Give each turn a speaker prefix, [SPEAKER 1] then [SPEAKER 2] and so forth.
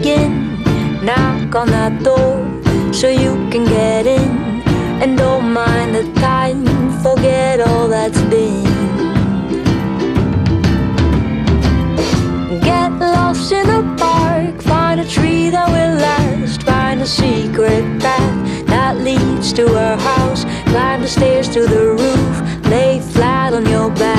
[SPEAKER 1] again. Knock on that door so you can get in. And don't mind the time, forget all that's been. Get lost in a park, find a tree that will last. Find a secret path that leads to a house. Climb the stairs to the roof, lay flat on your back.